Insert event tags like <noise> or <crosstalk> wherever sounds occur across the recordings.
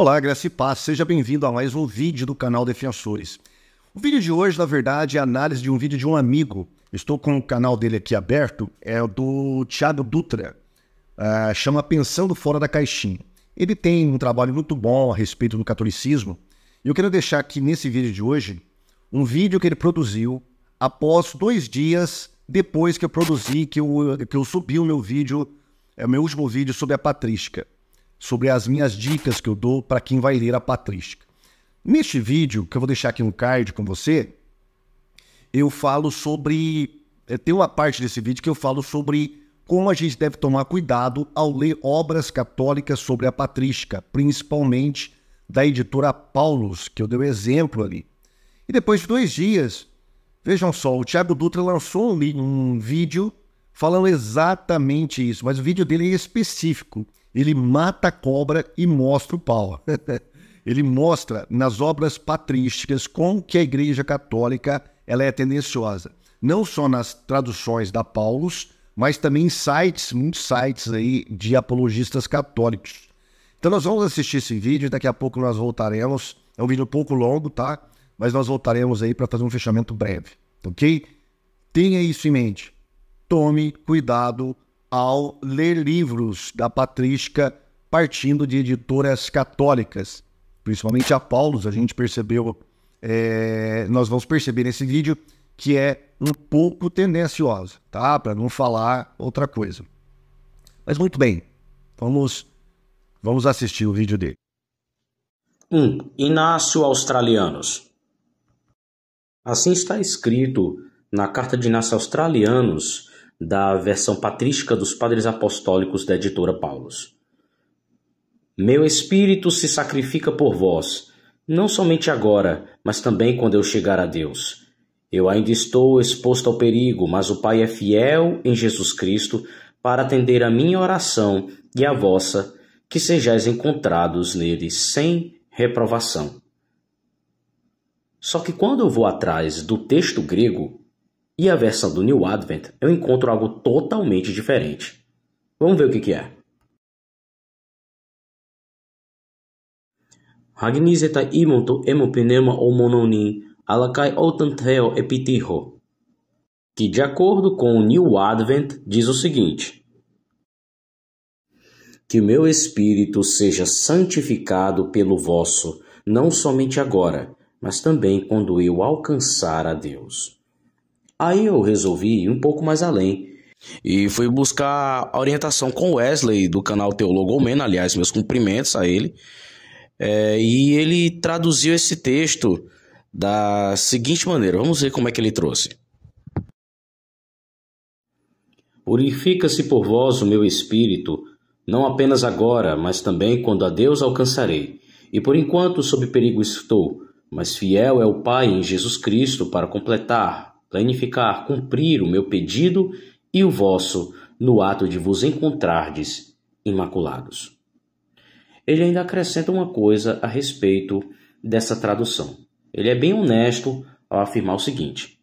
Olá, Graça e Paz, seja bem-vindo a mais um vídeo do canal Defensores. O vídeo de hoje, na verdade, é análise de um vídeo de um amigo. Estou com o canal dele aqui aberto, é o do Thiago Dutra, uh, chama Pensando Fora da Caixinha. Ele tem um trabalho muito bom a respeito do catolicismo, e eu quero deixar aqui nesse vídeo de hoje um vídeo que ele produziu após dois dias depois que eu produzi, que eu, que eu subi o meu vídeo, é o meu último vídeo sobre a patrística sobre as minhas dicas que eu dou para quem vai ler a patrística. Neste vídeo, que eu vou deixar aqui no card com você, eu falo sobre. Eh, tem uma parte desse vídeo que eu falo sobre como a gente deve tomar cuidado ao ler obras católicas sobre a patrística, principalmente da editora Paulus, que eu dei o um exemplo ali. E depois de dois dias, vejam só, o Thiago Dutra lançou um, um vídeo falando exatamente isso, mas o vídeo dele é específico. Ele mata a cobra e mostra o pau. <laughs> ele mostra nas obras patrísticas como que a Igreja Católica ela é tendenciosa. Não só nas traduções da Paulus, mas também em sites, muitos sites aí de apologistas católicos. Então nós vamos assistir esse vídeo daqui a pouco nós voltaremos. É um vídeo um pouco longo, tá? Mas nós voltaremos aí para fazer um fechamento breve, ok? Tenha isso em mente. Tome cuidado ao ler livros da patrística partindo de editoras católicas, principalmente a Paulus, a gente percebeu, é, nós vamos perceber nesse vídeo que é um pouco tendenciosa, tá? Para não falar outra coisa. Mas muito bem, vamos, vamos assistir o vídeo dele. 1. Um, Inácio Australianos Assim está escrito na Carta de Inácio Australianos, da versão patrística dos Padres Apostólicos da editora Paulus. Meu espírito se sacrifica por vós, não somente agora, mas também quando eu chegar a Deus. Eu ainda estou exposto ao perigo, mas o Pai é fiel em Jesus Cristo para atender a minha oração e a vossa, que sejais encontrados nele sem reprovação. Só que quando eu vou atrás do texto grego, e a versão do New Advent, eu encontro algo totalmente diferente. Vamos ver o que, que é. Hagniseta imonto emopnema mononin alakai otanteo epitiho. Que de acordo com o New Advent diz o seguinte: Que o meu espírito seja santificado pelo vosso, não somente agora, mas também quando eu alcançar a Deus. Aí eu resolvi ir um pouco mais além e fui buscar orientação com Wesley do canal Teólogo Almena, aliás, meus cumprimentos a ele. É, e ele traduziu esse texto da seguinte maneira: vamos ver como é que ele trouxe. Purifica-se por vós o meu espírito, não apenas agora, mas também quando a Deus alcançarei. E por enquanto sob perigo estou, mas fiel é o Pai em Jesus Cristo para completar, planificar, cumprir o meu pedido e o vosso no ato de vos encontrardes imaculados. Ele ainda acrescenta uma coisa a respeito dessa tradução. Ele é bem honesto ao afirmar o seguinte: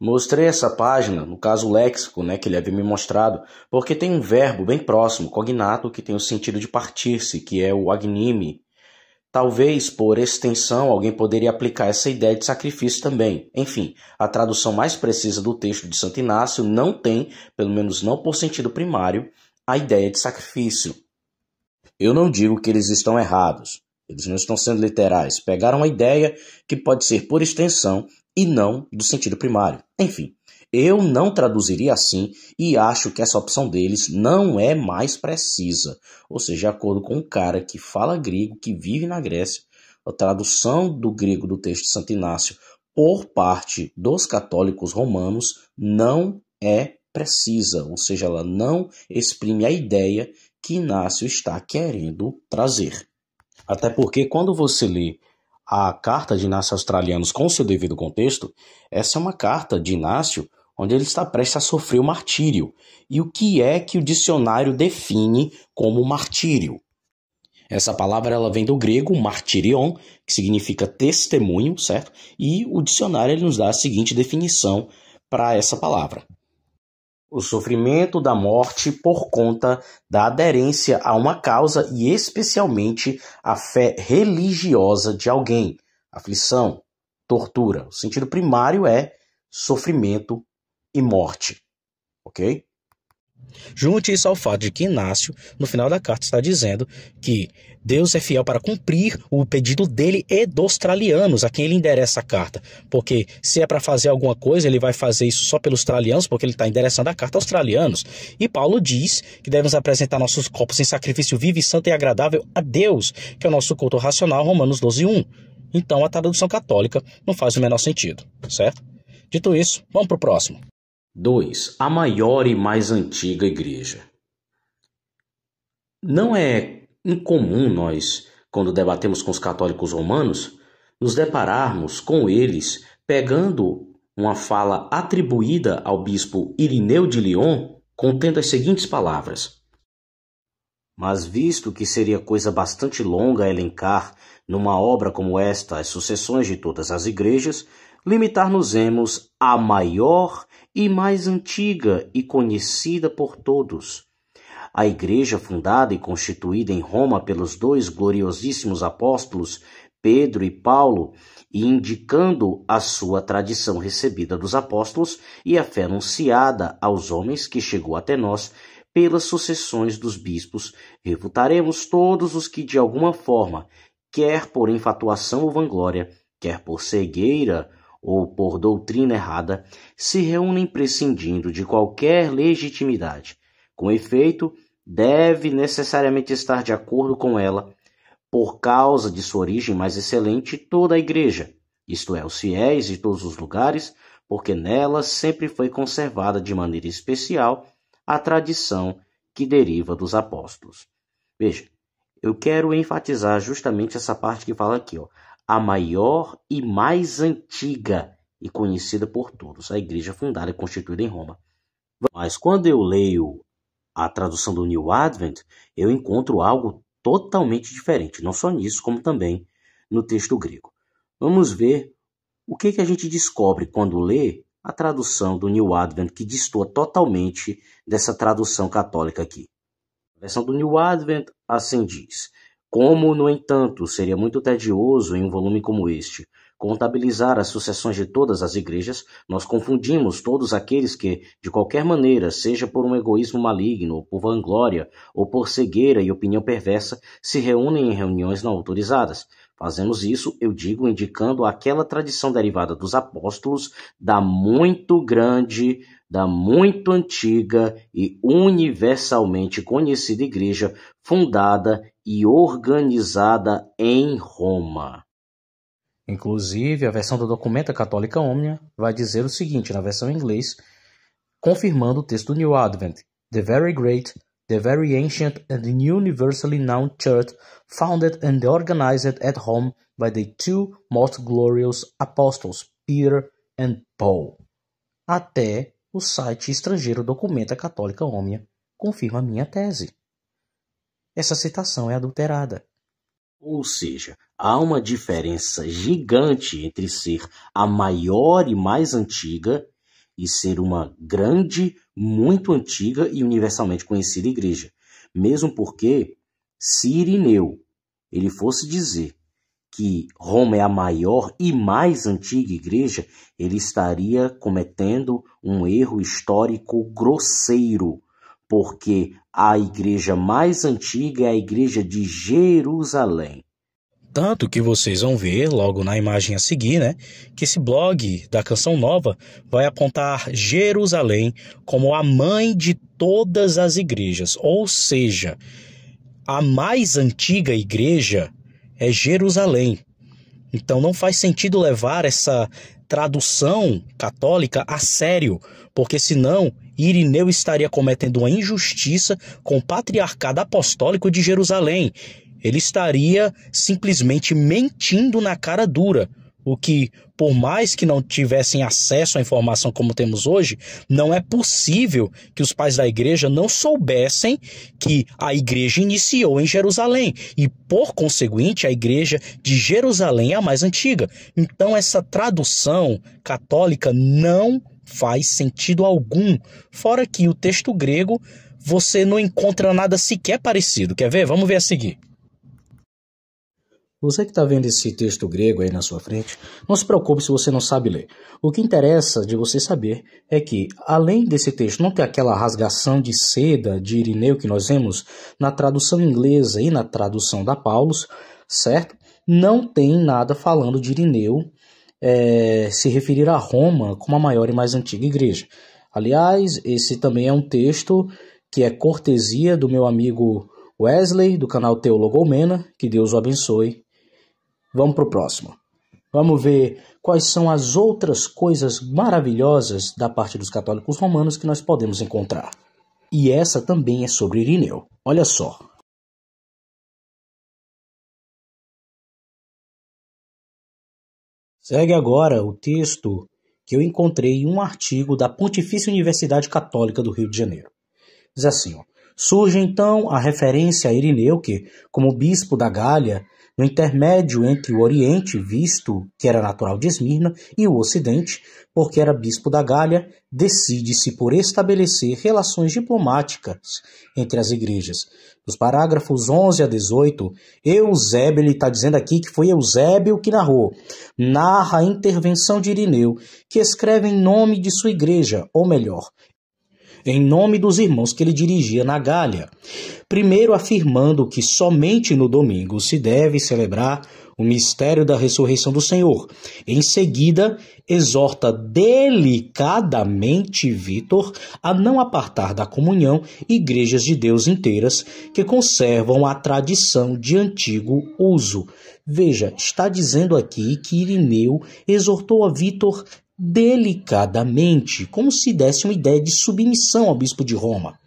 Mostrei essa página, no caso o léxico, né, que ele havia me mostrado, porque tem um verbo bem próximo, cognato, que tem o sentido de partir-se, que é o agnime, Talvez, por extensão, alguém poderia aplicar essa ideia de sacrifício também. Enfim, a tradução mais precisa do texto de Santo Inácio não tem, pelo menos não por sentido primário, a ideia de sacrifício. Eu não digo que eles estão errados. Eles não estão sendo literais. Pegaram uma ideia que pode ser por extensão e não do sentido primário. Enfim, eu não traduziria assim e acho que essa opção deles não é mais precisa. Ou seja, de acordo com um cara que fala grego, que vive na Grécia, a tradução do grego do texto de Santo Inácio por parte dos católicos romanos não é precisa, ou seja, ela não exprime a ideia que Inácio está querendo trazer. Até porque quando você lê a carta de Inácio Australianos com seu devido contexto, essa é uma carta de Inácio onde ele está prestes a sofrer o martírio. E o que é que o dicionário define como martírio? Essa palavra ela vem do grego martirion, que significa testemunho, certo? E o dicionário ele nos dá a seguinte definição para essa palavra: o sofrimento da morte por conta da aderência a uma causa e especialmente a fé religiosa de alguém. Aflição, tortura. O sentido primário é sofrimento e morte. Ok? Junte isso ao fato de que Inácio, no final da carta, está dizendo que Deus é fiel para cumprir o pedido dele e dos australianos, a quem ele endereça a carta. Porque se é para fazer alguma coisa, ele vai fazer isso só pelos australianos, porque ele está endereçando a carta australianos. E Paulo diz que devemos apresentar nossos corpos em sacrifício vivo e santo e agradável a Deus, que é o nosso culto racional, Romanos 12, 1. Então a tradução católica não faz o menor sentido, certo? Dito isso, vamos para o próximo. 2. A maior e mais antiga igreja. Não é incomum nós, quando debatemos com os católicos romanos, nos depararmos com eles pegando uma fala atribuída ao bispo Irineu de Lyon, contendo as seguintes palavras: Mas visto que seria coisa bastante longa elencar numa obra como esta as sucessões de todas as igrejas, limitar-nos-emos à maior e mais antiga e conhecida por todos. A igreja fundada e constituída em Roma pelos dois gloriosíssimos apóstolos Pedro e Paulo, e indicando a sua tradição recebida dos apóstolos e a fé anunciada aos homens que chegou até nós pelas sucessões dos bispos, refutaremos todos os que de alguma forma, quer por infatuação ou vanglória, quer por cegueira ou por doutrina errada, se reúnem prescindindo de qualquer legitimidade. Com efeito, deve necessariamente estar de acordo com ela, por causa de sua origem mais excelente, toda a Igreja, isto é, os fiéis de todos os lugares, porque nela sempre foi conservada de maneira especial a tradição que deriva dos apóstolos. Veja, eu quero enfatizar justamente essa parte que fala aqui, ó a maior e mais antiga e conhecida por todos, a igreja fundada e constituída em Roma. Mas quando eu leio a tradução do New Advent, eu encontro algo totalmente diferente, não só nisso, como também no texto grego. Vamos ver o que, que a gente descobre quando lê a tradução do New Advent, que destoa totalmente dessa tradução católica aqui. A versão do New Advent assim diz: como, no entanto, seria muito tedioso em um volume como este contabilizar as sucessões de todas as igrejas, nós confundimos todos aqueles que, de qualquer maneira, seja por um egoísmo maligno, ou por vanglória, ou por cegueira e opinião perversa, se reúnem em reuniões não autorizadas. Fazemos isso, eu digo, indicando aquela tradição derivada dos apóstolos da muito grande da muito antiga e universalmente conhecida igreja fundada e organizada em Roma. Inclusive, a versão do Documenta Católica Omnia vai dizer o seguinte na versão em inglês, confirmando o texto do New Advent: The very great, the very ancient and universally known church founded and organized at home by the two most glorious apostles, Peter and Paul. Até o site estrangeiro Documenta Católica Omnia confirma minha tese. Essa citação é adulterada. Ou seja, há uma diferença gigante entre ser a maior e mais antiga e ser uma grande, muito antiga e universalmente conhecida igreja. Mesmo porque, se Irineu ele fosse dizer que Roma é a maior e mais antiga igreja, ele estaria cometendo um erro histórico grosseiro, porque a igreja mais antiga é a igreja de Jerusalém. Tanto que vocês vão ver logo na imagem a seguir, né, que esse blog da Canção Nova vai apontar Jerusalém como a mãe de todas as igrejas, ou seja, a mais antiga igreja é Jerusalém. Então não faz sentido levar essa tradução católica a sério, porque senão Irineu estaria cometendo uma injustiça com o patriarcado apostólico de Jerusalém. Ele estaria simplesmente mentindo na cara dura o que, por mais que não tivessem acesso à informação como temos hoje, não é possível que os pais da igreja não soubessem que a igreja iniciou em Jerusalém e, por conseguinte, a igreja de Jerusalém é a mais antiga. Então, essa tradução católica não faz sentido algum. Fora que o texto grego você não encontra nada sequer parecido. Quer ver? Vamos ver a seguir. Você que está vendo esse texto grego aí na sua frente, não se preocupe se você não sabe ler. O que interessa de você saber é que, além desse texto não ter aquela rasgação de seda de Irineu que nós vemos na tradução inglesa e na tradução da Paulus, certo? Não tem nada falando de Irineu é, se referir a Roma como a maior e mais antiga igreja. Aliás, esse também é um texto que é cortesia do meu amigo Wesley, do canal Teologomena, que Deus o abençoe Vamos para o próximo. Vamos ver quais são as outras coisas maravilhosas da parte dos católicos romanos que nós podemos encontrar. E essa também é sobre Irineu. Olha só. Segue agora o texto que eu encontrei em um artigo da Pontifícia Universidade Católica do Rio de Janeiro. Diz assim: ó, surge então a referência a Irineu, que, como bispo da Gália, no intermédio entre o Oriente, visto que era natural de Esmirna, e o Ocidente, porque era bispo da Gália, decide-se por estabelecer relações diplomáticas entre as igrejas. Dos parágrafos 11 a 18, Eusébio, ele está dizendo aqui que foi Eusébio que narrou, narra a intervenção de Irineu, que escreve em nome de sua igreja, ou melhor, em nome dos irmãos que ele dirigia na Gália. Primeiro, afirmando que somente no domingo se deve celebrar o mistério da ressurreição do Senhor. Em seguida, exorta delicadamente Vitor a não apartar da comunhão igrejas de Deus inteiras que conservam a tradição de antigo uso. Veja, está dizendo aqui que Irineu exortou a Vitor delicadamente, como se desse uma ideia de submissão ao bispo de Roma.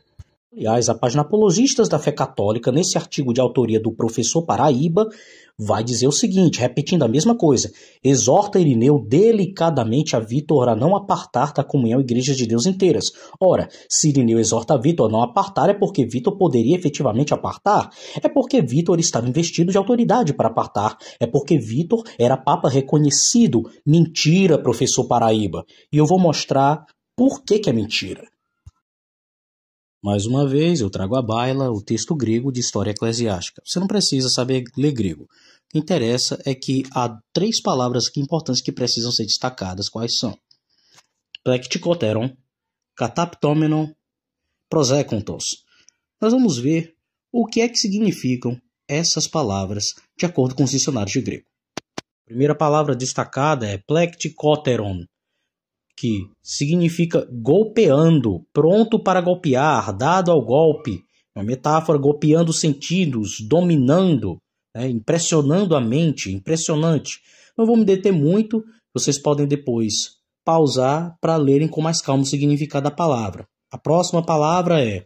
Aliás, a página Apologistas da Fé Católica, nesse artigo de autoria do professor Paraíba, vai dizer o seguinte, repetindo a mesma coisa: exorta Irineu delicadamente a Vitor a não apartar da comunhão igrejas de Deus inteiras. Ora, se Irineu exorta a Vitor a não apartar, é porque Vitor poderia efetivamente apartar? É porque Vitor estava investido de autoridade para apartar? É porque Vitor era papa reconhecido? Mentira, professor Paraíba. E eu vou mostrar por que, que é mentira. Mais uma vez, eu trago à baila o texto grego de história eclesiástica. Você não precisa saber ler grego. O que interessa é que há três palavras importantes que precisam ser destacadas. Quais são? Plektikoteron, kataptomenon, prosekontos. Nós vamos ver o que é que significam essas palavras de acordo com os dicionários de grego. A primeira palavra destacada é plektikoteron, que significa golpeando, pronto para golpear, dado ao golpe. Uma metáfora golpeando os sentidos, dominando, né, impressionando a mente, impressionante. Não vou me deter muito, vocês podem depois pausar para lerem com mais calma o significado da palavra. A próxima palavra é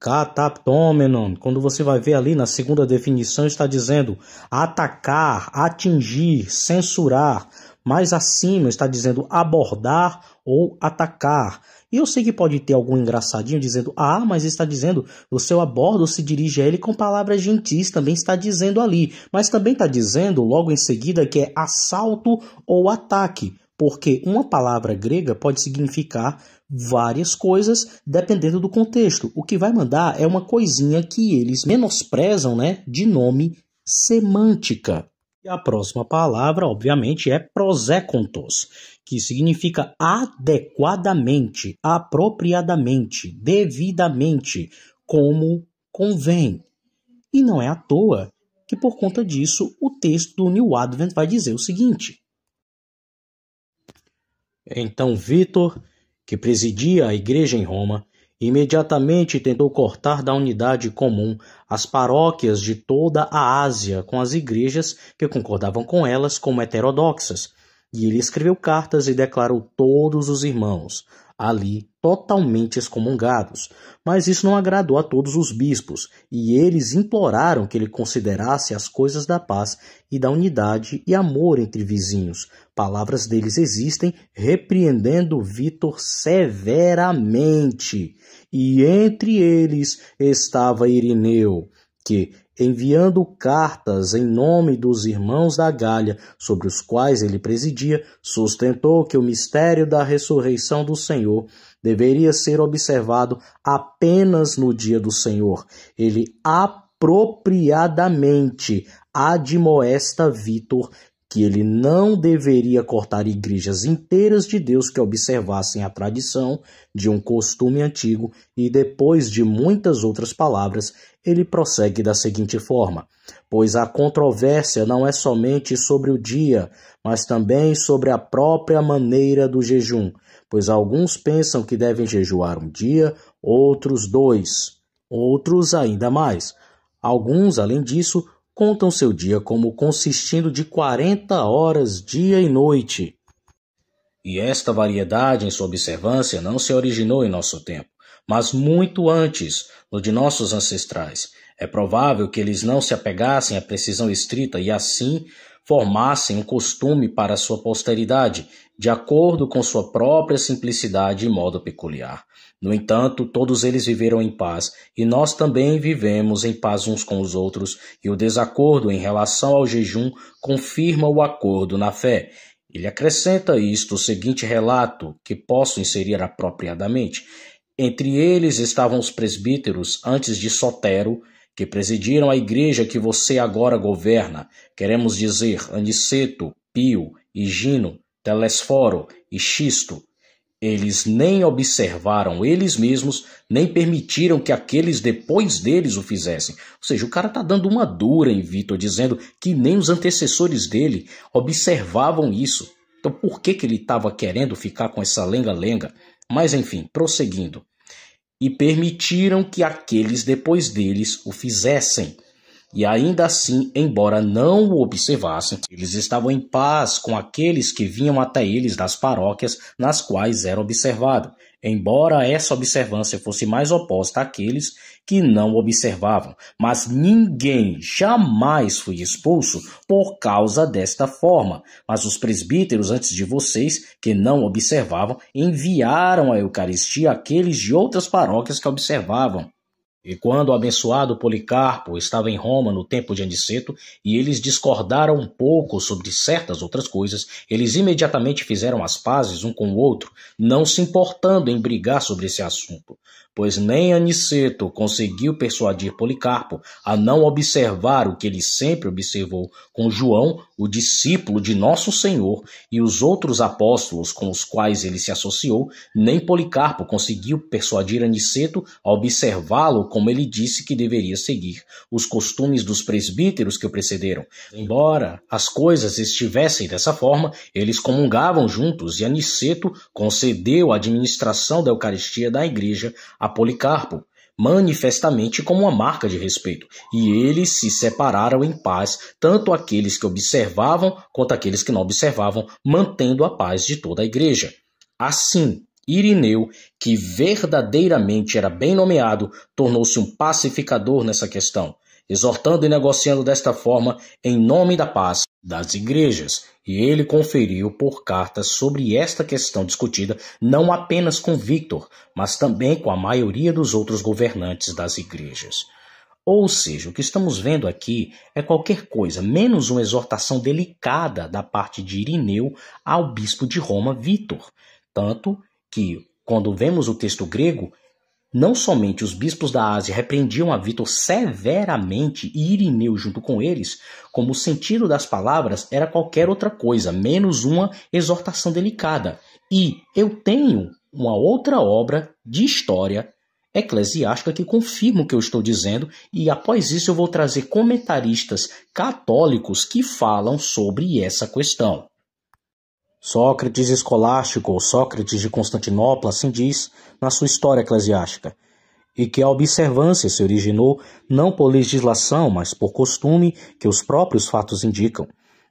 cataptomenon. Quando você vai ver ali na segunda definição, está dizendo atacar, atingir, censurar, mais acima está dizendo abordar ou atacar. E eu sei que pode ter algum engraçadinho dizendo, ah, mas está dizendo, o seu abordo se dirige a ele com palavras gentis, também está dizendo ali. Mas também está dizendo logo em seguida que é assalto ou ataque, porque uma palavra grega pode significar várias coisas dependendo do contexto. O que vai mandar é uma coisinha que eles menosprezam, né, de nome semântica. E a próxima palavra, obviamente, é prosécontos, que significa adequadamente, apropriadamente, devidamente, como convém. E não é à toa que, por conta disso, o texto do New Advent vai dizer o seguinte: Então Vitor, que presidia a igreja em Roma, Imediatamente tentou cortar da unidade comum as paróquias de toda a Ásia com as igrejas que concordavam com elas como heterodoxas, e ele escreveu cartas e declarou todos os irmãos, ali totalmente excomungados. Mas isso não agradou a todos os bispos, e eles imploraram que ele considerasse as coisas da paz e da unidade e amor entre vizinhos. Palavras deles existem, repreendendo Vitor severamente. E entre eles estava Irineu, que, enviando cartas em nome dos irmãos da Galha, sobre os quais ele presidia, sustentou que o mistério da ressurreição do Senhor deveria ser observado apenas no dia do Senhor. Ele apropriadamente admoesta Vitor que ele não deveria cortar igrejas inteiras de Deus que observassem a tradição de um costume antigo, e depois de muitas outras palavras, ele prossegue da seguinte forma: Pois a controvérsia não é somente sobre o dia, mas também sobre a própria maneira do jejum, pois alguns pensam que devem jejuar um dia, outros dois, outros ainda mais. Alguns, além disso, contam seu dia como consistindo de 40 horas dia e noite. E esta variedade em sua observância não se originou em nosso tempo, mas muito antes, no de nossos ancestrais. É provável que eles não se apegassem à precisão estrita e assim formassem um costume para sua posteridade, de acordo com sua própria simplicidade e modo peculiar. No entanto, todos eles viveram em paz, e nós também vivemos em paz uns com os outros, e o desacordo em relação ao jejum confirma o acordo na fé. Ele acrescenta isto o seguinte relato, que posso inserir apropriadamente. Entre eles estavam os presbíteros antes de Sotero, que presidiram a igreja que você agora governa, queremos dizer Aniceto, Pio, Higino, Telesforo e Xisto, eles nem observaram eles mesmos, nem permitiram que aqueles depois deles o fizessem. Ou seja, o cara está dando uma dura em Vitor, dizendo que nem os antecessores dele observavam isso. Então por que, que ele estava querendo ficar com essa lenga-lenga? Mas enfim, prosseguindo. E permitiram que aqueles depois deles o fizessem. E ainda assim, embora não o observassem, eles estavam em paz com aqueles que vinham até eles das paróquias nas quais era observado, embora essa observância fosse mais oposta àqueles que não observavam. Mas ninguém jamais foi expulso por causa desta forma. Mas os presbíteros antes de vocês, que não observavam, enviaram a Eucaristia àqueles de outras paróquias que observavam. E quando o abençoado Policarpo estava em Roma no tempo de Aniceto, e eles discordaram um pouco sobre certas outras coisas, eles imediatamente fizeram as pazes um com o outro, não se importando em brigar sobre esse assunto pois nem Aniceto conseguiu persuadir Policarpo a não observar o que ele sempre observou com João, o discípulo de nosso Senhor, e os outros apóstolos com os quais ele se associou, nem Policarpo conseguiu persuadir Aniceto a observá-lo como ele disse que deveria seguir os costumes dos presbíteros que o precederam. Embora as coisas estivessem dessa forma, eles comungavam juntos e Aniceto concedeu a administração da Eucaristia da igreja a Policarpo, manifestamente como uma marca de respeito, e eles se separaram em paz, tanto aqueles que observavam quanto aqueles que não observavam, mantendo a paz de toda a igreja. Assim, Irineu, que verdadeiramente era bem nomeado, tornou-se um pacificador nessa questão, exortando e negociando desta forma em nome da paz das igrejas, e ele conferiu por cartas sobre esta questão discutida não apenas com Victor, mas também com a maioria dos outros governantes das igrejas. Ou seja, o que estamos vendo aqui é qualquer coisa menos uma exortação delicada da parte de Irineu ao bispo de Roma, Vitor. Tanto que, quando vemos o texto grego, não somente os bispos da Ásia repreendiam a Vitor severamente e Irineu junto com eles, como o sentido das palavras era qualquer outra coisa, menos uma exortação delicada. E eu tenho uma outra obra de história eclesiástica que confirma o que eu estou dizendo, e após isso eu vou trazer comentaristas católicos que falam sobre essa questão. Sócrates escolástico ou Sócrates de Constantinopla assim diz na sua história eclesiástica, e que a observância se originou não por legislação, mas por costume que os próprios fatos indicam.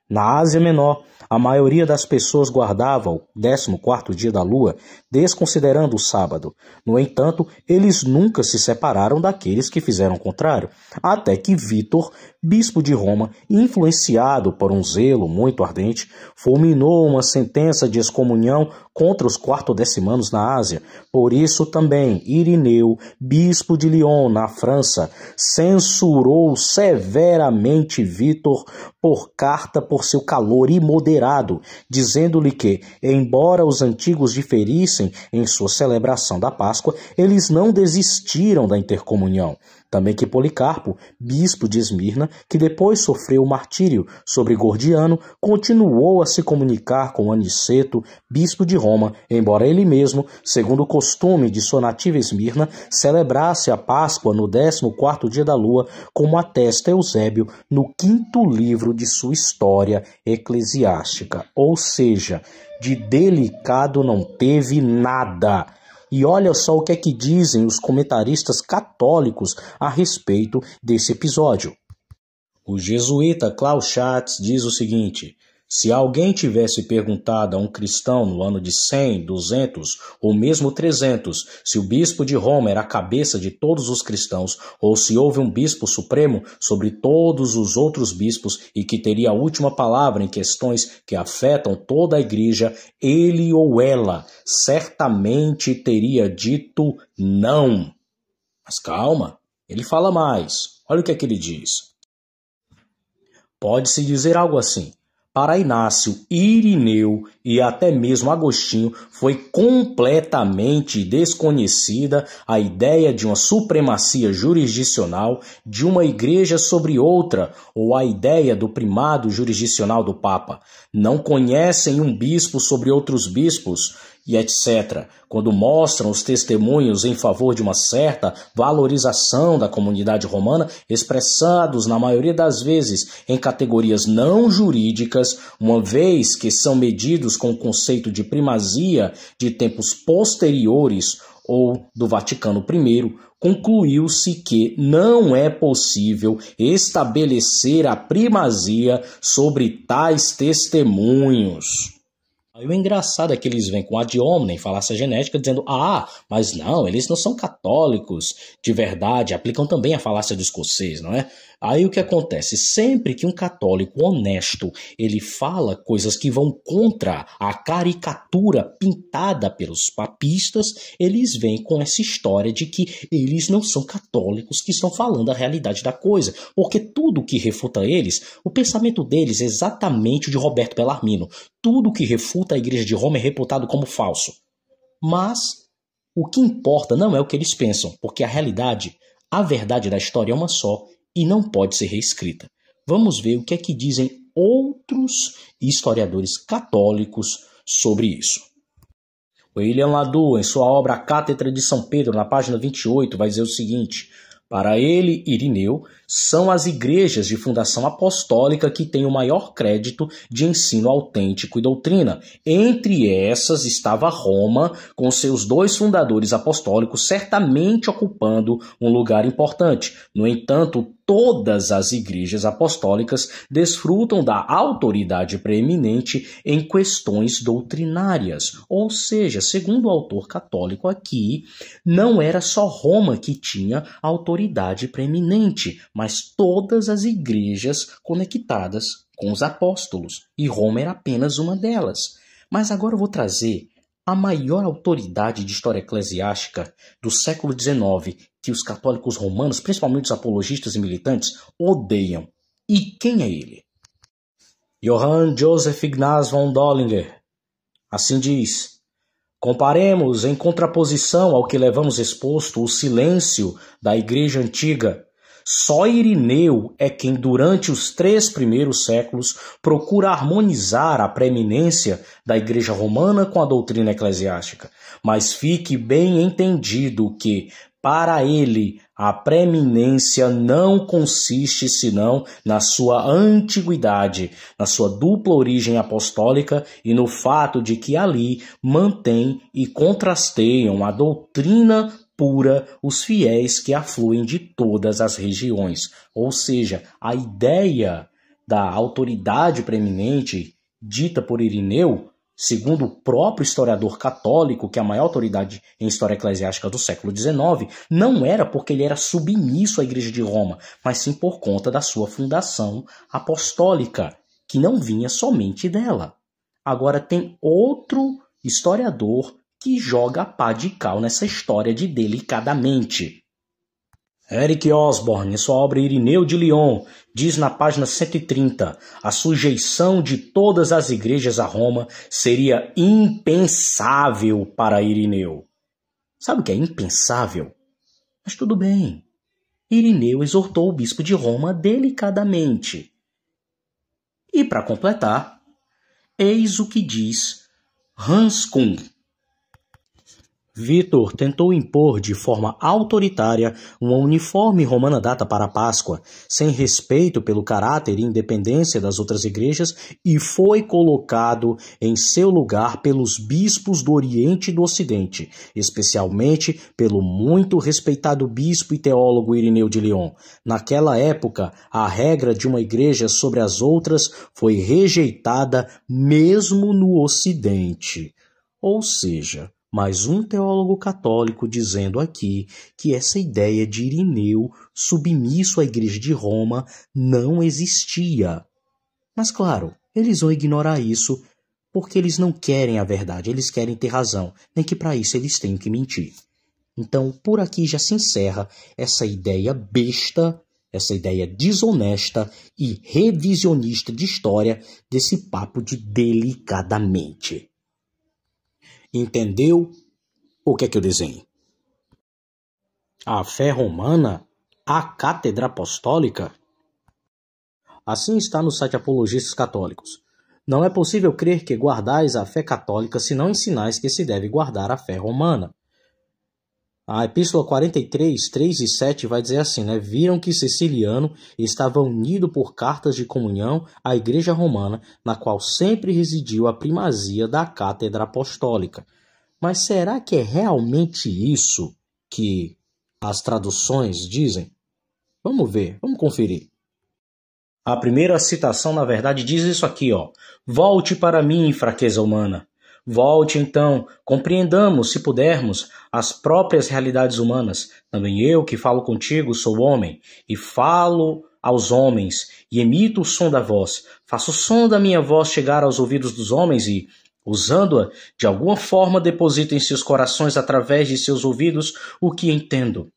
Na Ásia Menor, a maioria das pessoas guardava o 14 quarto dia da lua desconsiderando o sábado. No entanto, eles nunca se separaram daqueles que fizeram o contrário, até que Vítor, bispo de Roma, influenciado por um zelo muito ardente, fulminou uma sentença de excomunhão contra os quartodecimanos na Ásia. Por isso também Irineu, bispo de Lyon, na França, censurou severamente Vítor por carta por seu calor imoderado, dizendo-lhe que, embora os antigos diferissem em sua celebração da Páscoa, eles não desistiram da intercomunhão. Também que Policarpo, bispo de Esmirna, que depois sofreu o martírio sobre Gordiano, continuou a se comunicar com Aniceto, bispo de Roma, embora ele mesmo, segundo o costume de sua nativa Esmirna, celebrasse a Páscoa no décimo quarto dia da lua, como atesta Eusébio no quinto livro de sua história eclesiástica. Ou seja, de delicado não teve nada e olha só o que é que dizem os comentaristas católicos a respeito desse episódio. O jesuíta Klaus Schatz diz o seguinte: se alguém tivesse perguntado a um cristão no ano de 100, 200 ou mesmo 300 se o bispo de Roma era a cabeça de todos os cristãos ou se houve um bispo supremo sobre todos os outros bispos e que teria a última palavra em questões que afetam toda a igreja, ele ou ela certamente teria dito não. Mas calma, ele fala mais. Olha o que é que ele diz. Pode-se dizer algo assim. Para Inácio, Irineu e até mesmo Agostinho foi completamente desconhecida a ideia de uma supremacia jurisdicional de uma igreja sobre outra ou a ideia do primado jurisdicional do Papa. Não conhecem um bispo sobre outros bispos, e etc., quando mostram os testemunhos em favor de uma certa valorização da comunidade romana, expressados na maioria das vezes em categorias não jurídicas, uma vez que são medidos com o conceito de primazia de tempos posteriores ou do Vaticano I, concluiu-se que não é possível estabelecer a primazia sobre tais testemunhos. E o engraçado é que eles vêm com a de hominem, falácia genética, dizendo: ah, mas não, eles não são católicos de verdade, aplicam também a falácia do escocês, não é? Aí o que acontece? Sempre que um católico honesto ele fala coisas que vão contra a caricatura pintada pelos papistas, eles vêm com essa história de que eles não são católicos que estão falando a realidade da coisa, porque tudo que refuta eles, o pensamento deles é exatamente o de Roberto Bellarmino. Tudo que refuta a igreja de Roma é reputado como falso. Mas o que importa não é o que eles pensam, porque a realidade, a verdade da história é uma só e não pode ser reescrita. Vamos ver o que é que dizem outros historiadores católicos sobre isso. William Ladu, em sua obra Cátedra de São Pedro, na página 28, vai dizer o seguinte: para ele, Irineu, são as igrejas de fundação apostólica que têm o maior crédito de ensino autêntico e doutrina. Entre essas estava Roma, com seus dois fundadores apostólicos certamente ocupando um lugar importante. No entanto, todas as igrejas apostólicas desfrutam da autoridade preeminente em questões doutrinárias. Ou seja, segundo o autor católico aqui, não era só Roma que tinha autoridade preeminente, mas todas as igrejas conectadas com os apóstolos, e Roma era apenas uma delas. Mas agora eu vou trazer a maior autoridade de história eclesiástica do século XIX que os católicos romanos, principalmente os apologistas e militantes, odeiam. E quem é ele? Johann Joseph Ignaz von Dollinger. Assim diz: Comparemos, em contraposição ao que levamos exposto, o silêncio da Igreja Antiga só Irineu é quem, durante os três primeiros séculos, procura harmonizar a preeminência da Igreja Romana com a doutrina eclesiástica. Mas fique bem entendido que, para ele, a preeminência não consiste senão na sua antiguidade, na sua dupla origem apostólica e no fato de que ali mantém e contrasteiam a doutrina pura os fiéis que afluem de todas as regiões. Ou seja, a ideia da autoridade preeminente dita por Irineu segundo o próprio historiador católico, que é a maior autoridade em história eclesiástica do século XIX, não era porque ele era submisso à Igreja de Roma, mas sim por conta da sua fundação apostólica, que não vinha somente dela. Agora tem outro historiador que joga pá de cal nessa história de delicadamente. Eric Osborne, em sua obra Irineu de Lyon, diz na página 130: a sujeição de todas as igrejas a Roma seria impensável para Irineu. Sabe o que é impensável? Mas tudo bem. Irineu exortou o bispo de Roma delicadamente. E para completar, eis o que diz Hans Kung, Vitor tentou impor de forma autoritária uma uniforme romana data para a Páscoa, sem respeito pelo caráter e independência das outras igrejas, e foi colocado em seu lugar pelos bispos do Oriente e do Ocidente, especialmente pelo muito respeitado bispo e teólogo Irineu de Lyon. Naquela época, a regra de uma igreja sobre as outras foi rejeitada mesmo no Ocidente. Ou seja, mais um teólogo católico dizendo aqui que essa ideia de Irineu submisso à Igreja de Roma não existia. Mas claro, eles vão ignorar isso porque eles não querem a verdade, eles querem ter razão, nem que para isso eles tenham que mentir. Então, por aqui já se encerra essa ideia besta, essa ideia desonesta e revisionista de história desse papo de delicadamente. Entendeu o que é que eu desenho? A fé romana, a cátedra apostólica. Assim está no site Apologistas Católicos. Não é possível crer que guardais a fé católica se não ensinais que se deve guardar a fé romana. A Epístola 43, 3 e 7 vai dizer assim, né? Viram que Ceciliano estava unido por cartas de comunhão à Igreja Romana, na qual sempre residiu a primazia da cátedra apostólica. Mas será que é realmente isso que as traduções dizem? Vamos ver, vamos conferir. A primeira citação, na verdade, diz isso aqui, ó. Volte para mim, fraqueza humana. Volte então, compreendamos, se pudermos, as próprias realidades humanas. Também eu que falo contigo sou homem, e falo aos homens, e emito o som da voz. Faço o som da minha voz chegar aos ouvidos dos homens e, usando-a, de alguma forma deposito em seus corações através de seus ouvidos o que entendo.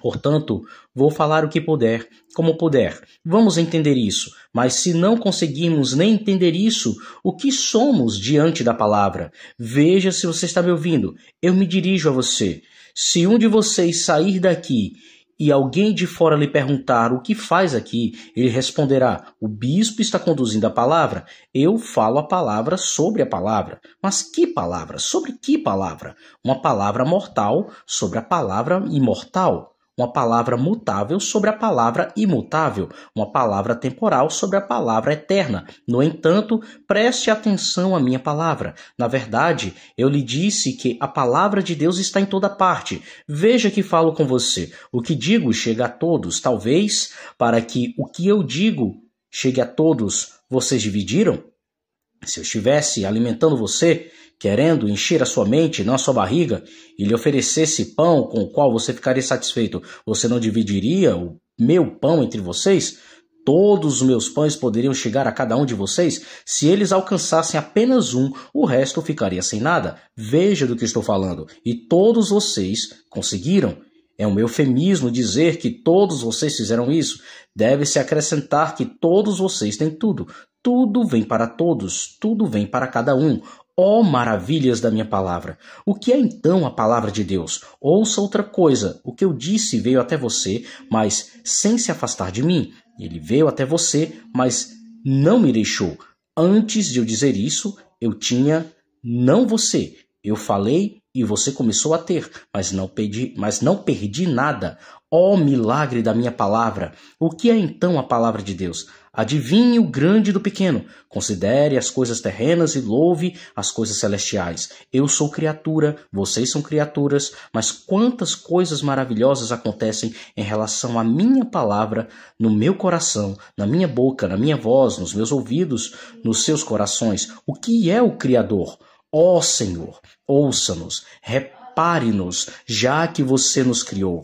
Portanto, vou falar o que puder, como puder. Vamos entender isso. Mas se não conseguirmos nem entender isso, o que somos diante da palavra? Veja se você está me ouvindo. Eu me dirijo a você. Se um de vocês sair daqui e alguém de fora lhe perguntar o que faz aqui, ele responderá: O bispo está conduzindo a palavra. Eu falo a palavra sobre a palavra. Mas que palavra? Sobre que palavra? Uma palavra mortal sobre a palavra imortal uma palavra mutável sobre a palavra imutável, uma palavra temporal sobre a palavra eterna. No entanto, preste atenção à minha palavra. Na verdade, eu lhe disse que a palavra de Deus está em toda parte. Veja que falo com você. O que digo chega a todos, talvez para que o que eu digo chegue a todos, vocês dividiram? Se eu estivesse alimentando você, querendo encher a sua mente, não a sua barriga, e lhe oferecesse pão com o qual você ficaria satisfeito, você não dividiria o meu pão entre vocês? Todos os meus pães poderiam chegar a cada um de vocês? Se eles alcançassem apenas um, o resto ficaria sem nada. Veja do que estou falando. E todos vocês conseguiram. É um eufemismo dizer que todos vocês fizeram isso. Deve-se acrescentar que todos vocês têm tudo. Tudo vem para todos, tudo vem para cada um. Ó oh, maravilhas da minha palavra! O que é então a palavra de Deus? Ouça outra coisa. O que eu disse veio até você, mas sem se afastar de mim. Ele veio até você, mas não me deixou. Antes de eu dizer isso, eu tinha não você, Eu falei e você começou a ter, mas não perdi, mas não perdi nada. Ó oh, milagre da minha palavra! O que é então a palavra de Deus? Adivinhe o grande do pequeno. Considere as coisas terrenas e louve as coisas celestiais. Eu sou criatura, vocês são criaturas, mas quantas coisas maravilhosas acontecem em relação à minha palavra no meu coração, na minha boca, na minha voz, nos meus ouvidos, nos seus corações. O que é o Criador? Ó oh, Senhor, ouça-nos, repare-nos, já que você nos criou.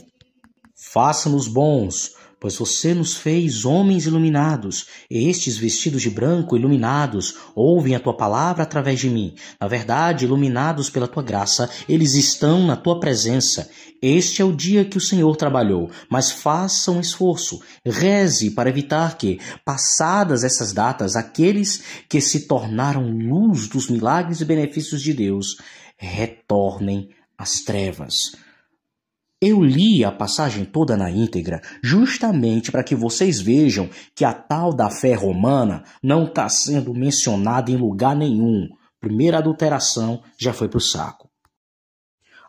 Faça-nos bons pois você nos fez homens iluminados. Estes vestidos de branco, iluminados, ouvem a tua palavra através de mim. Na verdade, iluminados pela tua graça, eles estão na tua presença. Este é o dia que o Senhor trabalhou, mas faça um esforço, reze para evitar que, passadas essas datas, aqueles que se tornaram luz dos milagres e benefícios de Deus retornem às trevas. Eu li a passagem toda na íntegra, justamente para que vocês vejam que a tal da fé romana não está sendo mencionada em lugar nenhum. Primeira adulteração já foi para o saco.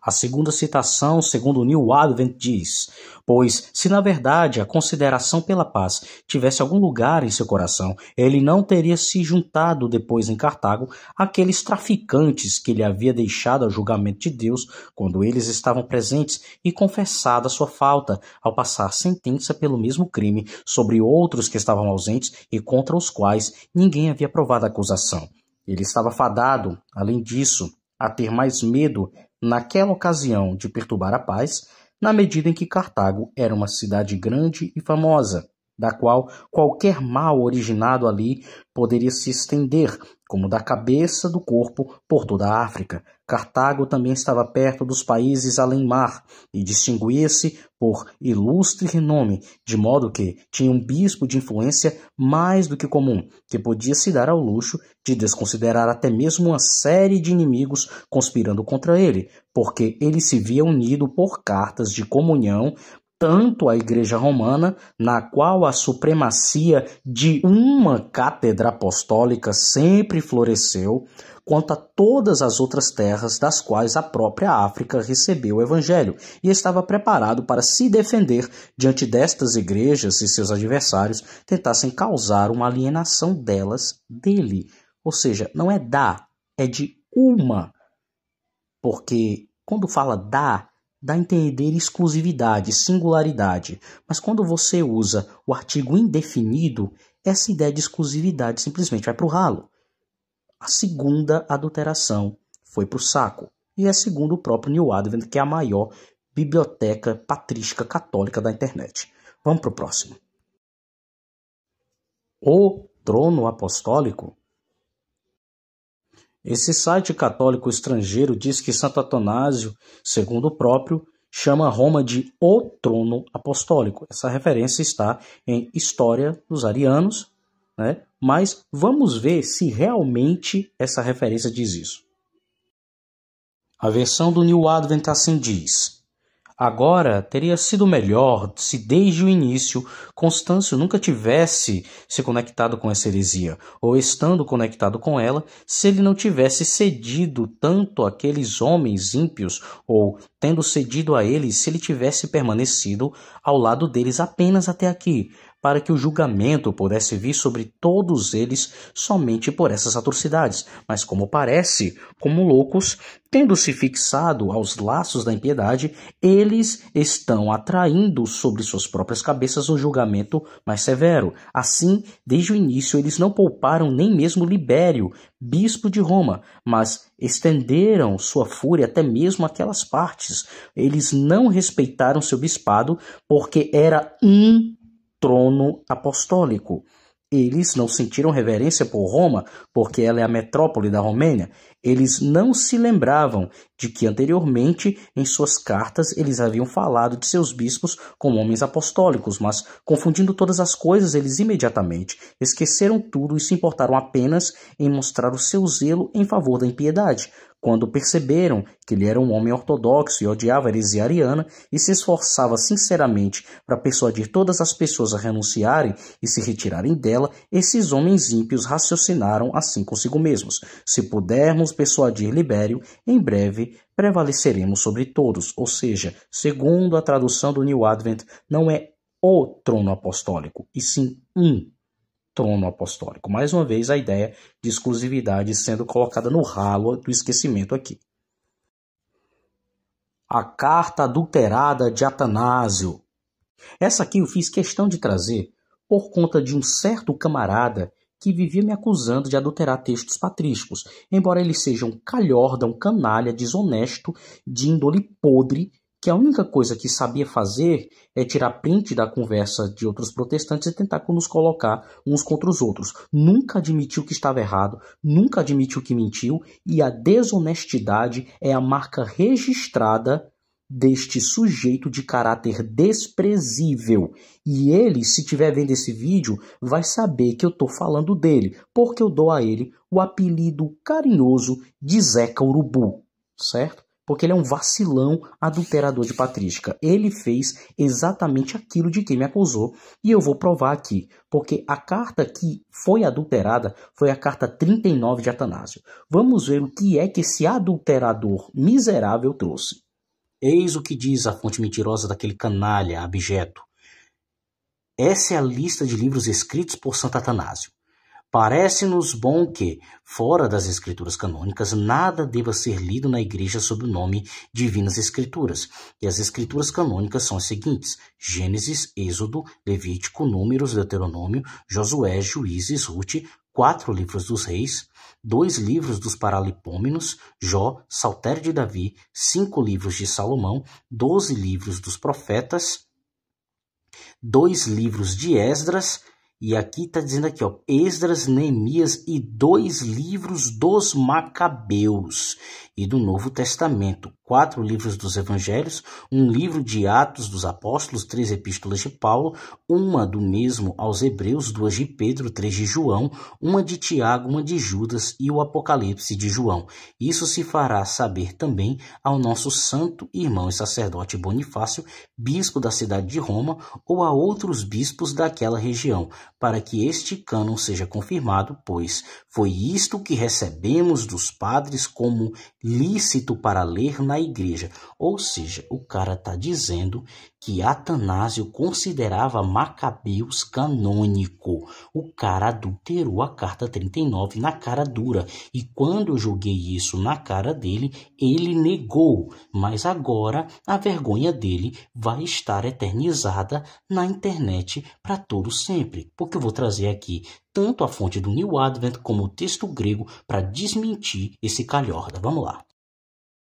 A segunda citação, segundo New Advent, diz: Pois, se na verdade a consideração pela paz tivesse algum lugar em seu coração, ele não teria se juntado depois em Cartago àqueles traficantes que ele havia deixado ao julgamento de Deus quando eles estavam presentes e confessado a sua falta ao passar sentença pelo mesmo crime sobre outros que estavam ausentes e contra os quais ninguém havia provado acusação. Ele estava fadado, além disso, a ter mais medo naquela ocasião de perturbar a paz, na medida em que Cartago era uma cidade grande e famosa, da qual qualquer mal originado ali poderia se estender, como da cabeça do corpo, por toda a África. Cartago também estava perto dos países além-mar e distinguia-se por ilustre renome, de modo que tinha um bispo de influência mais do que comum, que podia se dar ao luxo de desconsiderar até mesmo uma série de inimigos conspirando contra ele, porque ele se via unido por cartas de comunhão tanto a Igreja Romana, na qual a supremacia de uma cátedra apostólica sempre floresceu, quanto a todas as outras terras das quais a própria África recebeu o Evangelho e estava preparado para se defender diante destas igrejas e seus adversários tentassem causar uma alienação delas dele. Ou seja, não é da, é de uma. Porque quando fala da, dá a entender exclusividade, singularidade, mas quando você usa o artigo indefinido, essa ideia de exclusividade simplesmente vai para o ralo. A segunda adulteração foi para o saco, e é segundo o próprio New Advent, que é a maior biblioteca patrística católica da internet. Vamos para o próximo. O trono apostólico esse site católico estrangeiro diz que Santo Atanásio, segundo o próprio, chama Roma de o trono apostólico. Essa referência está em História dos Arianos, né? mas vamos ver se realmente essa referência diz isso. A versão do New Advent assim diz: Agora, teria sido melhor se desde o início Constâncio nunca tivesse se conectado com essa heresia, ou estando conectado com ela, se ele não tivesse cedido tanto àqueles homens ímpios, ou tendo cedido a eles, se ele tivesse permanecido ao lado deles apenas até aqui, para que o julgamento pudesse vir sobre todos eles somente por essas atrocidades, mas como parece, como loucos, tendo-se fixado aos laços da impiedade, eles estão atraindo sobre suas próprias cabeças um julgamento mais severo. Assim, desde o início, eles não pouparam nem mesmo Libério, bispo de Roma, mas estenderam sua fúria até mesmo aquelas partes. Eles não respeitaram seu bispado porque era um trono apostólico. Eles não sentiram reverência por Roma, porque ela é a metrópole da Romênia. Eles não se lembravam de que anteriormente, em suas cartas, eles haviam falado de seus bispos como homens apostólicos, mas, confundindo todas as coisas, eles imediatamente esqueceram tudo e se importaram apenas em mostrar o seu zelo em favor da impiedade, quando perceberam que ele era um homem ortodoxo e odiava a heresia ariana e se esforçava sinceramente para persuadir todas as pessoas a renunciarem e se retirarem dela, esses homens ímpios raciocinaram assim consigo mesmos: se pudermos persuadir Libério, em breve prevaleceremos sobre todos. Ou seja, segundo a tradução do New Advent, não é o trono apostólico, e sim um trono apostólico. Mais uma vez, a ideia de exclusividade sendo colocada no ralo do esquecimento aqui. A carta adulterada de Atanásio. Essa aqui eu fiz questão de trazer por conta de um certo camarada que vivia me acusando de adulterar textos patrísticos, embora ele seja um calhorda, um canalha, desonesto, de índole podre que a única coisa que sabia fazer é tirar print da conversa de outros protestantes e tentar nos colocar uns contra os outros. Nunca admitiu que estava errado, nunca admitiu que mentiu, e a desonestidade é a marca registrada deste sujeito de caráter desprezível. E ele, se estiver vendo esse vídeo, vai saber que eu estou falando dele, porque eu dou a ele o apelido carinhoso de Zeca Urubu, certo? Porque ele é um vacilão adulterador de patrística. Ele fez exatamente aquilo de quem me acusou, e eu vou provar aqui, porque a carta que foi adulterada foi a carta 39 de Atanásio. Vamos ver o que é que esse adulterador miserável trouxe. Eis o que diz a fonte mentirosa daquele canalha abjeto. Essa é a lista de livros escritos por Santo Atanásio. Parece-nos bom que, fora das escrituras canônicas, nada deva ser lido na igreja sob o nome Divinas Escrituras. E as escrituras canônicas são as seguintes: Gênesis, Êxodo, Levítico, Números, Deuteronômio, Josué, Juízes, Ruth, quatro livros dos reis, dois livros dos Paralipômenos, Jó, Saltério de Davi, cinco livros de Salomão, doze livros dos profetas, dois livros de Esdras e aqui está dizendo aqui, ó, Esdras, Neemias e dois livros dos Macabeus e do Novo Testamento, quatro livros dos Evangelhos, um livro de Atos dos Apóstolos, três epístolas de Paulo, uma do mesmo aos Hebreus, duas de Pedro, três de João, uma de Tiago, uma de Judas e o Apocalipse de João. Isso se fará saber também ao nosso santo irmão e sacerdote Bonifácio, bispo da cidade de Roma, ou a outros bispos daquela região, para que este cânon seja confirmado, pois foi isto que recebemos dos padres como lícito para ler na igreja. Ou seja, o cara está dizendo que Atanásio considerava Macabeus canônico. O cara adulterou a carta 39 na cara dura. E quando eu joguei isso na cara dele, ele negou. Mas agora a vergonha dele vai estar eternizada na internet para todo sempre. Porque eu vou trazer aqui tanto a fonte do New Advent como o texto grego para desmentir esse calhorda. Vamos lá.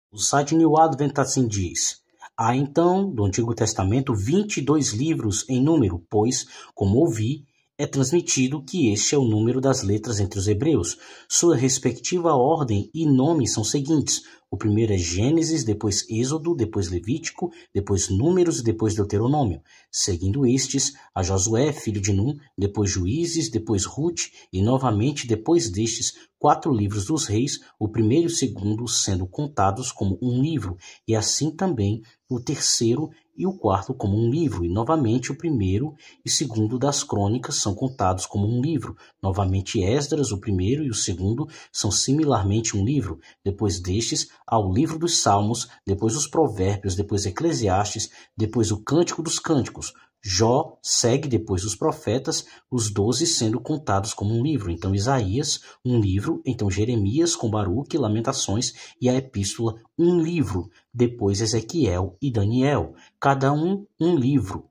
O site New Advent assim diz: Há então, do Antigo Testamento, 22 livros em número, pois, como ouvi, é transmitido que este é o número das letras entre os hebreus. Sua respectiva ordem e nome são seguintes: o primeiro é Gênesis, depois Êxodo, depois Levítico, depois Números e depois Deuteronômio. Seguindo estes, a Josué, filho de Num, depois Juízes, depois Ruth e novamente depois destes, quatro livros dos reis, o primeiro e o segundo sendo contados como um livro, e assim também o terceiro e o quarto como um livro, e novamente o primeiro e segundo das crônicas são contados como um livro. Novamente Esdras, o primeiro e o segundo, são similarmente um livro. Depois destes, há o livro dos Salmos, depois os Provérbios, depois Eclesiastes, depois o Cântico dos Cânticos, Jó segue depois dos profetas, os doze sendo contados como um livro. Então Isaías, um livro. Então Jeremias com Baruque, Lamentações e a Epístola, um livro. Depois Ezequiel e Daniel, cada um um livro.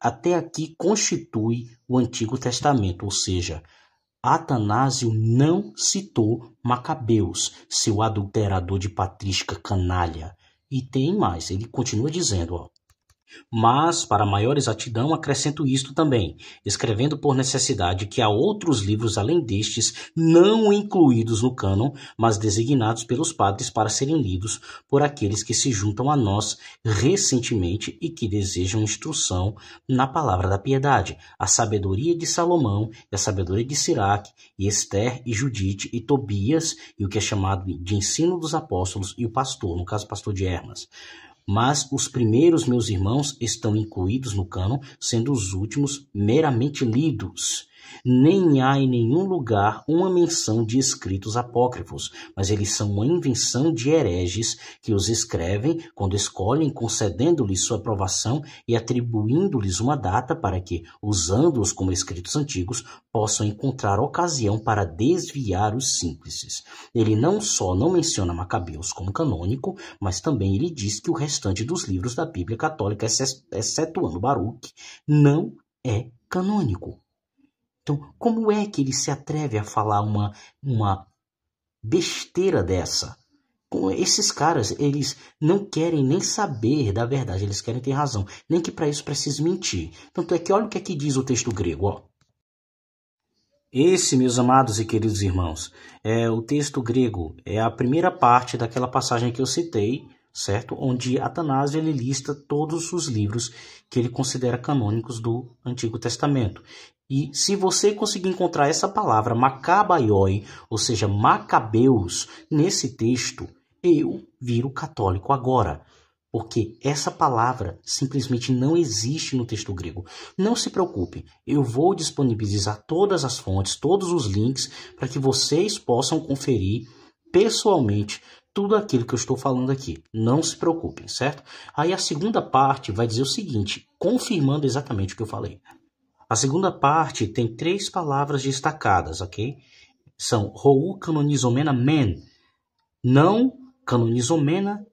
Até aqui constitui o Antigo Testamento, ou seja, Atanásio não citou Macabeus, seu adulterador de patrística canalha. E tem mais, ele continua dizendo, ó, Mas, para maior exatidão, acrescento isto também, escrevendo por necessidade que há outros livros além destes, não incluídos no cânon, mas designados pelos padres para serem lidos por aqueles que se juntam a nós recentemente e que desejam instrução na palavra da piedade, a sabedoria de Salomão e a sabedoria de Siraque, e Esther e Judite e Tobias, e o que é chamado de ensino dos apóstolos e o pastor, no caso, pastor de Hermas mas os primeiros meus irmãos estão incluídos no cânon, sendo os últimos meramente lidos. Nem há em nenhum lugar uma menção de escritos apócrifos, mas eles são uma invenção de hereges que os escrevem quando escolhem, concedendo-lhes sua aprovação e atribuindo-lhes uma data para que, usando-os como escritos antigos, possam encontrar ocasião para desviar os simples. Ele não só não menciona Macabeus como canônico, mas também ele diz que o restante dos livros da Bíblia Católica, excetuando Baruch, não é canônico. Então, como é que ele se atreve a falar uma, uma besteira dessa? Esses caras, eles não querem nem saber da verdade, eles querem ter razão, nem que para isso precise mentir. Tanto é que olha o que é diz o texto grego, ó. Esse, meus amados e queridos irmãos, é o texto grego, é a primeira parte daquela passagem que eu citei, certo? Onde Atanásio ele lista todos os livros que ele considera canônicos do Antigo Testamento. E se você conseguir encontrar essa palavra Macabaioi, ou seja, Macabeus, nesse texto, eu viro católico agora. Porque essa palavra simplesmente não existe no texto grego. Não se preocupe, eu vou disponibilizar todas as fontes, todos os links, para que vocês possam conferir pessoalmente tudo aquilo que eu estou falando aqui. Não se preocupem, certo? Aí a segunda parte vai dizer o seguinte, confirmando exatamente o que eu falei. A segunda parte tem três palavras destacadas, ok? São rou canonizomena men, não canonizomena,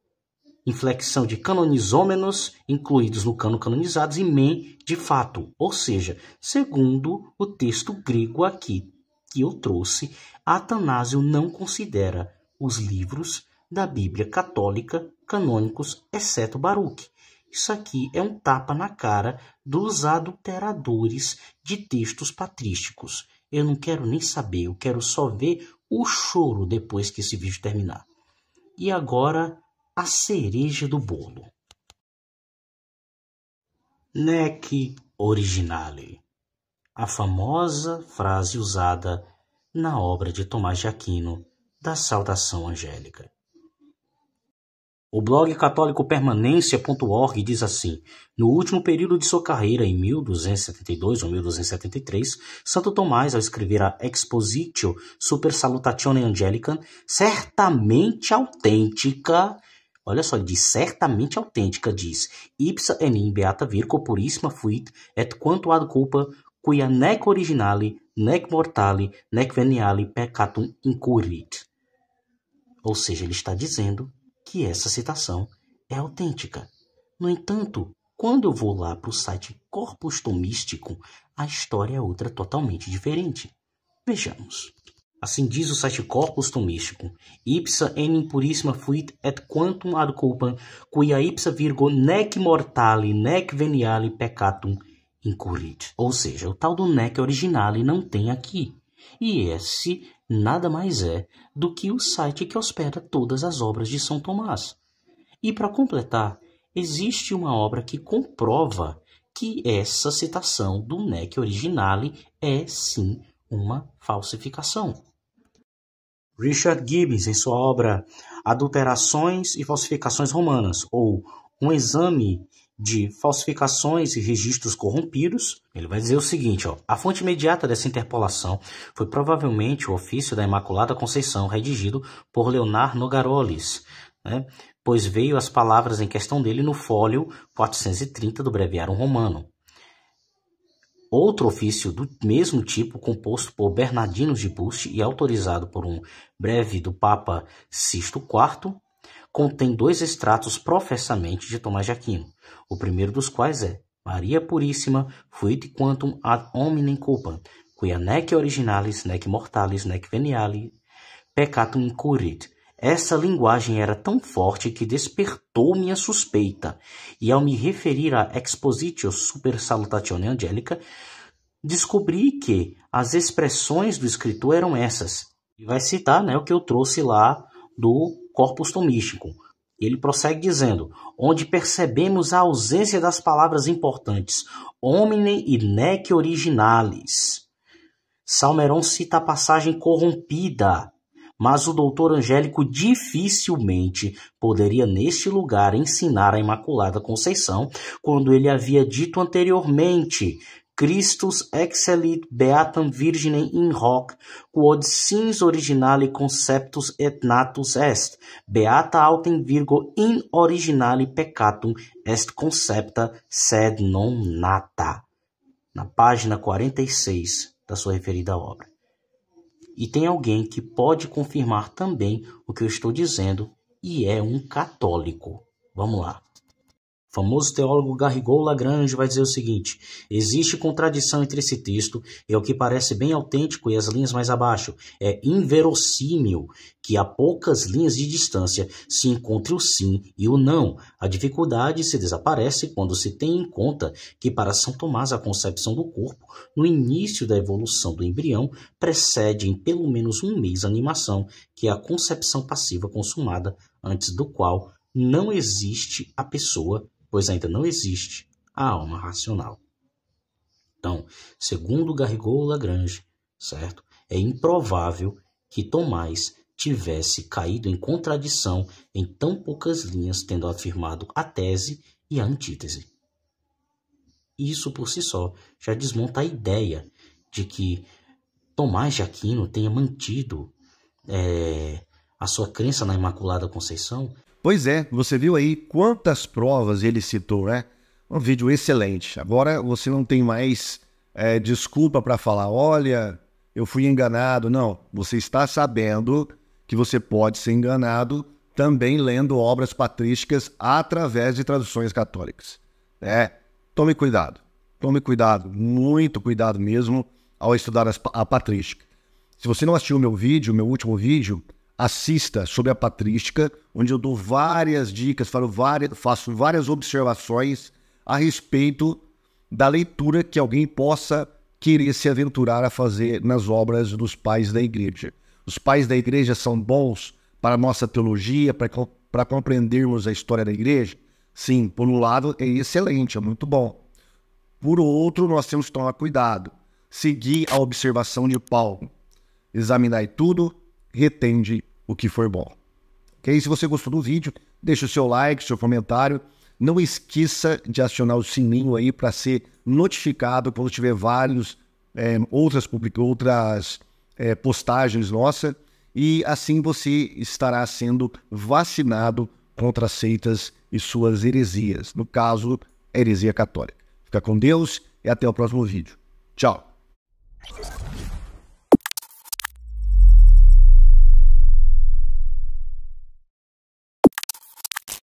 inflexão de canonizômenos incluídos no cano canonizados e men de fato, ou seja, segundo o texto grego aqui que eu trouxe, Atanásio não considera os livros da Bíblia católica canônicos, exceto Baruch. Isso aqui é um tapa na cara dos adulteradores de textos patrísticos. Eu não quero nem saber, eu quero só ver o choro depois que esse vídeo terminar. E agora, a cereja do bolo. Nec originale. A famosa frase usada na obra de Tomás de Aquino da Saudação Angélica. O blog católico permanência.org diz assim: No último período de sua carreira, em 1272 ou 1273, Santo Tomás, ao escrever a Expositio Super Salutatione Angelicam, certamente autêntica, olha só, diz certamente autêntica, diz: Ipsa enim beata virgo purissima fuit et quanto ad culpa quia nec originale, nec mortale, nec veniale peccatum incurrit. Ou seja, ele está dizendo que essa citação é autêntica. No entanto, quando eu vou lá para o site Corpus Tomístico, a história é outra totalmente diferente. Vejamos. Assim diz o site Corpus Tomístico. Ipsa enim purissima fuit et quantum ad culpam, quia ipsa virgo nec mortale nec veniale peccatum incurrit. Ou seja, o tal do nec originale não tem aqui. E esse nada mais é do que o site que hospeda todas as obras de São Tomás. E para completar, existe uma obra que comprova que essa citação do Nec Originale é sim uma falsificação. Richard Gibbs, em sua obra Adulterações e Falsificações Romanas, ou Um Exame de falsificações e registros corrompidos, ele vai dizer o seguinte: ó, a fonte imediata dessa interpolação foi provavelmente o ofício da Imaculada Conceição, redigido por Leonardo Nogaroles, né, pois veio as palavras em questão dele no fólio 430 do Breviário Romano. Outro ofício do mesmo tipo, composto por Bernardino de Buste e autorizado por um breve do Papa Sisto IV, contém dois extratos professamente de Tomás de Aquino. O primeiro dos quais é Maria Puríssima fuit quantum ad hominem culpam, quia nec originalis nec mortalis nec veniali peccatum incurrit, Essa linguagem era tão forte que despertou minha suspeita, e ao me referir à Expositio Super Salutatione Angelica, descobri que as expressões do escritor eram essas. E vai citar né, o que eu trouxe lá do Corpus Tomístico. Ele prossegue dizendo: onde percebemos a ausência das palavras importantes homine e nec originalis. Salmeron cita a passagem corrompida, mas o doutor Angélico dificilmente poderia neste lugar ensinar a Imaculada Conceição quando ele havia dito anteriormente Christus excelit beatam virginem in hoc, quod sins originale conceptus et natus est, beata autem virgo in originale peccatum est concepta sed non nata. Na página 46 da sua referida obra. E tem alguém que pode confirmar também o que eu estou dizendo e é um católico. Vamos lá. O famoso teólogo Garrigou Lagrange vai dizer o seguinte: existe contradição entre esse texto e o que parece bem autêntico e as linhas mais abaixo. É inverossímil que a poucas linhas de distância se encontre o sim e o não. A dificuldade se desaparece quando se tem em conta que para São Tomás a concepção do corpo, no início da evolução do embrião, precede em pelo menos um mês a animação, que é a concepção passiva consumada, antes do qual não existe a pessoa pois ainda não existe a alma racional. Então, segundo Garrigou Lagrange, certo? É improvável que Tomás tivesse caído em contradição em tão poucas linhas, tendo afirmado a tese e a antítese. Isso por si só já desmonta a ideia de que Tomás de Aquino tenha mantido é, a sua crença na Imaculada Conceição Pois é, você viu aí quantas provas ele citou, né? Um vídeo excelente. Agora você não tem mais é, desculpa para falar, olha, eu fui enganado. Não, você está sabendo que você pode ser enganado também lendo obras patrísticas através de traduções católicas. É, tome cuidado, tome cuidado, muito cuidado mesmo ao estudar a patrística. Se você não assistiu o meu vídeo, meu último vídeo, assista sobre a patrística, onde eu dou várias dicas, várias, faço várias observações a respeito da leitura que alguém possa querer se aventurar a fazer nas obras dos pais da igreja. Os pais da igreja são bons para a nossa teologia, para, para compreendermos a história da igreja? Sim, por um lado é excelente, é muito bom. Por outro, nós temos que tomar cuidado. Seguir a observação de Paulo. Examinar tudo, retende o que for bom. Ok? Se você gostou do vídeo, deixe o seu like, seu comentário. Não esqueça de acionar o sininho aí para ser notificado quando tiver vários é, outras, outras é, postagens nossas. E assim você estará sendo vacinado contra as seitas e suas heresias. No caso, a heresia católica. Fica com Deus e até o próximo vídeo. Tchau.